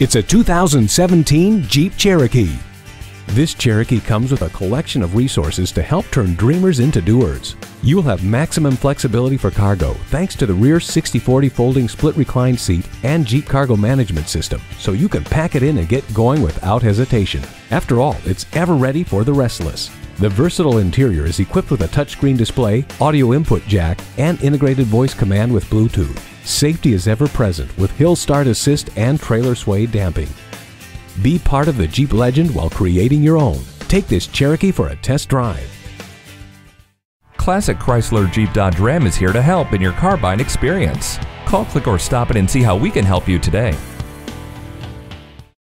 It's a 2017 Jeep Cherokee. This Cherokee comes with a collection of resources to help turn dreamers into doers. You'll have maximum flexibility for cargo thanks to the rear 60-40 folding split recline seat and Jeep cargo management system, so you can pack it in and get going without hesitation. After all, it's ever ready for the restless. The versatile interior is equipped with a touchscreen display, audio input jack, and integrated voice command with Bluetooth. Safety is ever present with Hill Start Assist and trailer sway damping. Be part of the Jeep legend while creating your own. Take this Cherokee for a test drive. Classic Chrysler Jeep Dodge Ram is here to help in your car buying experience. Call, click, or stop in and see how we can help you today.